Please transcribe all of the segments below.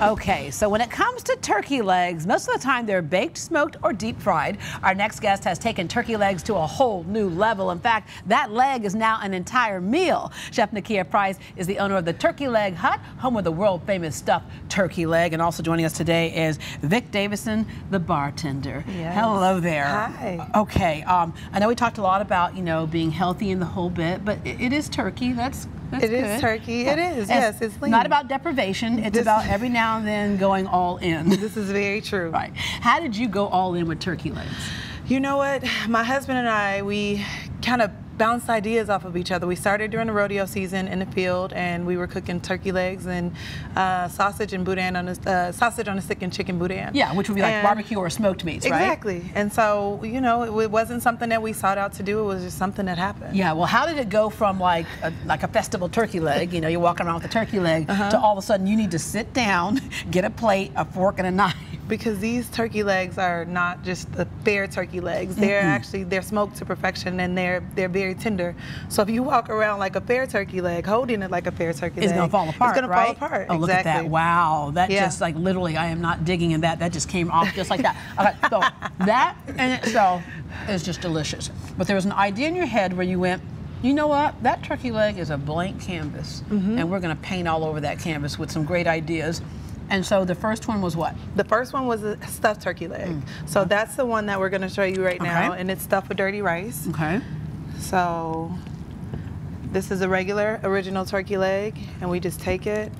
Okay, so when it comes to turkey legs, most of the time they're baked, smoked, or deep fried. Our next guest has taken turkey legs to a whole new level. In fact, that leg is now an entire meal. Chef Nakia Price is the owner of the Turkey Leg Hut, home of the world famous stuffed turkey leg. And also joining us today is Vic Davison, the bartender. Yes. Hello there. Hi. Okay, um, I know we talked a lot about, you know, being healthy in the whole bit, but it, it is turkey. That's that's It is good. turkey. It is, yes, it's lean. Not about deprivation. It's This- about every now and then going all in. This is very true. right. How did you go all in with turkey legs? You know what? My husband and I, we kind of bounced ideas off of each other. We started during the rodeo season in the field, and we were cooking turkey legs and uh, sausage and boudin on a uh, sausage on a stick and chicken boudin. Yeah, which would be like And- barbecue or smoked meats, right? Exactly. And so, you know, it, it wasn't something that we sought out to do. It was just something that happened. Yeah. Well, how did it go from like a, like a festival turkey leg? You know, you're walking around with a turkey leg Uh-huh. to all of a sudden you need to sit down, get a plate, a fork, and a knife. Because these turkey legs are not just the fair turkey legs. They're actually they're smoked to perfection and they're they're very tender. So if you walk around like a fair turkey leg, holding it like a fair turkey It's leg, it's gonna fall apart, It's gonna right? fall apart. Oh, look exactly. at that! Wow, that Yeah. just like literally, I am not digging in that. That just came off just like that. Okay, so that in itself is just delicious. But there was an idea in your head where you went, you know what? That turkey leg is a blank canvas, Mm-hmm. and we're gonna paint all over that canvas with some great ideas. And so the first one was what? The first one was a stuffed turkey leg. So that's the one that we're gonna show you right now, Mm. Okay. and it's stuffed with dirty rice. Okay. So this is a regular original turkey leg, and we just take it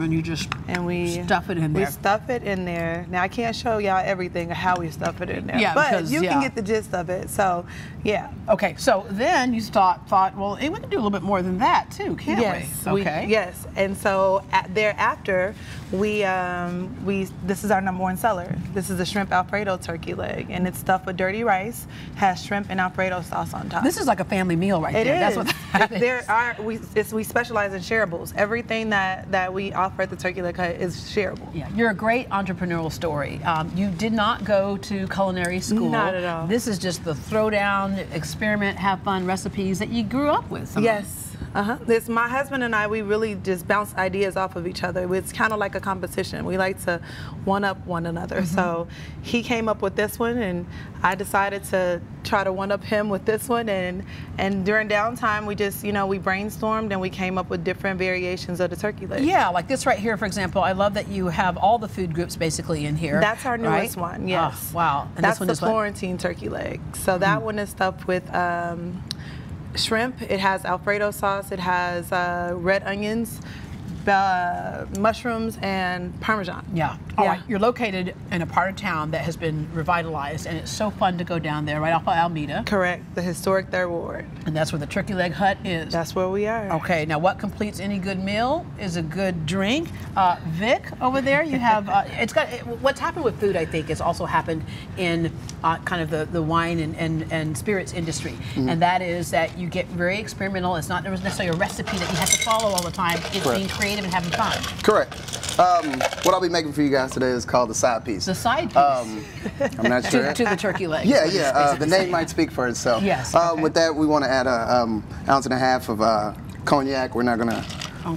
And you just and we Stuff it in there. We stuff it in there. Now I can't show y'all everything of how we stuff it in there, Yeah, but because, you yeah. can get the gist of it. So, yeah. okay. So then you thought, thought, well, hey, we can do a little bit more than that too, can't yes, we? Okay. yes, and so at, thereafter, we um, we this is our number one seller. This is a shrimp Alfredo turkey leg, and it's stuffed with dirty rice, has shrimp and Alfredo sauce on top. This is like a family meal right It there. is. That's what that is. there are we it's, we specialize in shareables. Everything that that we offer at the Turkey Leg Hut is shareable. Yeah, you're a great entrepreneurial story. Um, you did not go to culinary school. Not at all. This is just the throwdown, experiment, have fun recipes that you grew up with. some of. Yes. Uh-huh. This my husband and I. We really just bounce ideas off of each other. It's kind of like a competition. We like to one up one another. So he came up with this one, and I decided to try to one up him with this one. And and during downtime, we just you know we brainstormed and we came up with different variations of the turkey leg. Yeah, like this right here, for example. I love that you have all the food groups basically in here. That's our newest right? one. Yes. Oh, wow. And That's the is what? Hmm. Florentine turkey leg. So that one is stuffed with um, shrimp. It has Alfredo sauce. It has uh, red onions, uh, mushrooms, and Parmesan. Yeah. All Yeah. right. You're located in a part of town that has been revitalized, and it's so fun to go down there right off of Almeda, Correct. The historic Third Ward. and that's where the Turkey Leg Hut is. That's where we are. Okay, now what completes any good meal is a good drink. Uh, Vic, over there, you have, uh, it's got, it, what's happened with food, I think, has also happened in uh, kind of the, the wine and, and, and spirits industry. And that is that you get very experimental. It's not necessarily a recipe that you have to follow all the time. It's Correct. being creative and having fun. Correct. Um, what I'll be making for you guys today is called the side piece. The side piece Um, I'm not to, sure. to the turkey leg. Yeah, yeah. Uh, the name might speak for itself. Yes, Um, okay. With that, we want to add a um, ounce and a half of uh, cognac. We're not gonna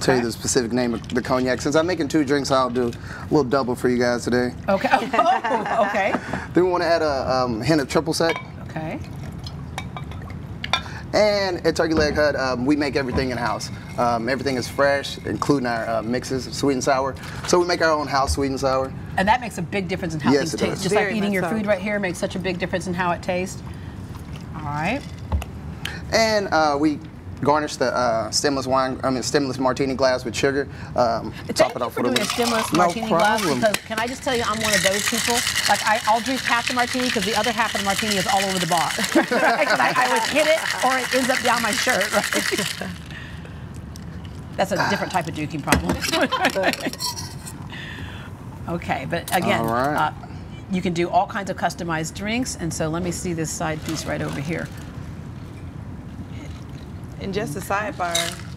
tell you the specific name of the cognac. Since I'm making two drinks, I'll do a little double for you guys today. Okay. Oh, okay. Then we want to add a um, hint of triple sec. Okay. And at Turkey Leg Hut, um, we make everything in house. Um, everything is fresh, including our uh, mixes, sweet and sour. So we make our own house sweet and sour. And that makes a big difference in how Yes, things it taste. Just Very like eating your so. food right here makes such a big difference in how it tastes. All right. And uh, we garnish the uh, stemless wine, I mean stemless martini glass with sugar. Um, Thank top it off for doing a stemless no martini glass problem. because can I just tell you I'm one of those people. Like I, I'll drink half the martini because the other half of the martini is all over the bar. I, I would hit it or it ends up down my shirt. Right? That's a different type of drinking problem. okay, but again, right. uh, you can do all kinds of customized drinks, and so let me see this side piece right over here. And just a sidebar,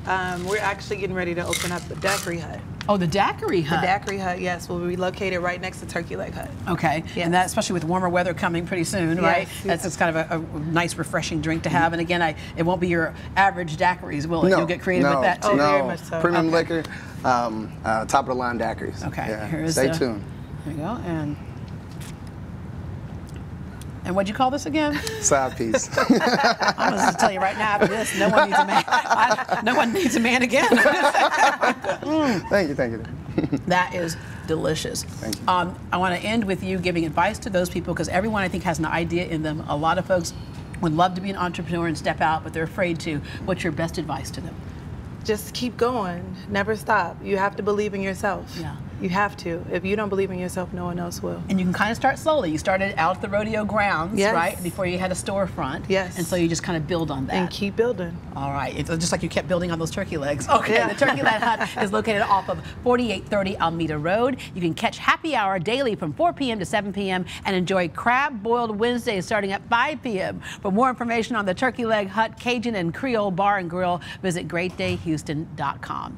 um, we're actually getting ready to open up the daiquiri hut. Oh, the daiquiri Hut. The hut. Daiquiri Hut, yes, will be located right next to Turkey Leg Hut. Okay, Yes. and that especially with warmer weather coming pretty soon, right? Yes, That's it's kind of a, a nice, refreshing drink to have. And again, I, it won't be your average daiquiris, will it? No, You'll get creative no, with that too. Oh, no. very much so. Premium Okay. liquor, um, uh, top of the line daiquiris. Okay, Yeah. here is Stay the- tuned. There you go. And and what'd you call this again? Side piece. I'm going to tell you right now. After this, no one needs a man. I, no one needs a man again. thank you, thank you. That is delicious. Thank you. Um, I want to end with you giving advice to those people because everyone I think has an idea in them. A lot of folks would love to be an entrepreneur and step out, but they're afraid to. What's your best advice to them? Just keep going. Never stop. You have to believe in yourself. Yeah. You have to. If you don't believe in yourself, no one else will. And you can kind of start slowly. You started out at the rodeo grounds, Yes. right? Before you had a storefront. Yes. And so you just kind of build on that. And keep building. All right. It's just like you kept building on those turkey legs. Okay. Yeah. The Turkey Leg Hut is located off of 4830 Almeda Road. You can catch happy hour daily from 4 p.m. to 7 p.m. and enjoy crab boiled Wednesdays starting at 5 p.m. For more information on the Turkey Leg Hut Cajun and Creole Bar and Grill, visit greatdayhouston.com.